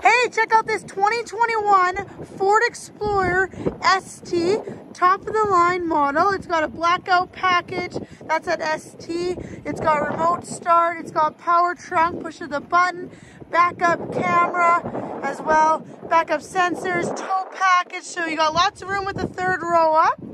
Hey, check out this 2021 Ford Explorer ST, top of the line model. It's got a blackout package, that's at ST. It's got remote start, it's got power trunk, push of the button, backup camera as well, backup sensors, tow package. So you got lots of room with the third row up.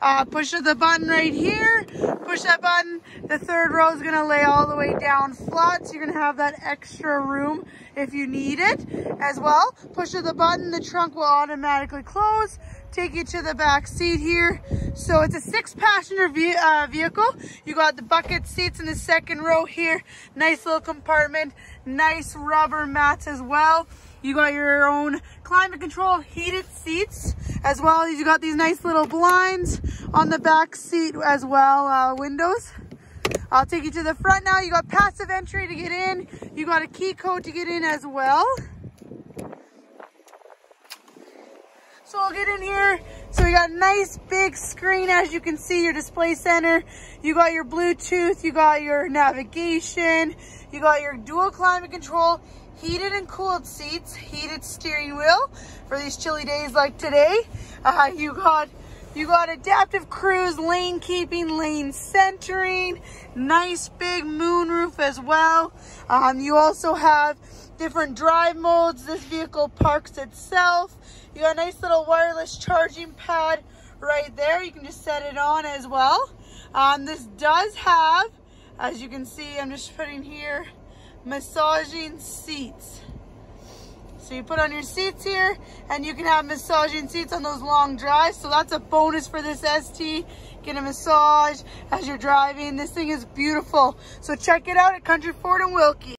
Uh, push the button right here, push that button. The third row is gonna lay all the way down flat. So you're gonna have that extra room if you need it as well. Push of the button, the trunk will automatically close. Take you to the back seat here. So it's a six passenger ve uh, vehicle. You got the bucket seats in the second row here. Nice little compartment, nice rubber mats as well. You got your own climate control heated seats as well you got these nice little blinds on the back seat as well, uh, windows. I'll take you to the front now. You got passive entry to get in. You got a key code to get in as well. So we'll get in here. So we got a nice big screen as you can see your display center. You got your Bluetooth, you got your navigation, you got your dual climate control, heated and cooled seats, heated steering wheel for these chilly days like today. Uh, you got you got adaptive cruise, lane keeping, lane centering, nice big moonroof as well. Um, you also have different drive modes. This vehicle parks itself. You got a nice little wireless charging pad right there. You can just set it on as well. Um, this does have, as you can see, I'm just putting here, massaging seats. So you put on your seats here and you can have massaging seats on those long drives. So that's a bonus for this ST. Get a massage as you're driving. This thing is beautiful. So check it out at Country Ford and Wilkie.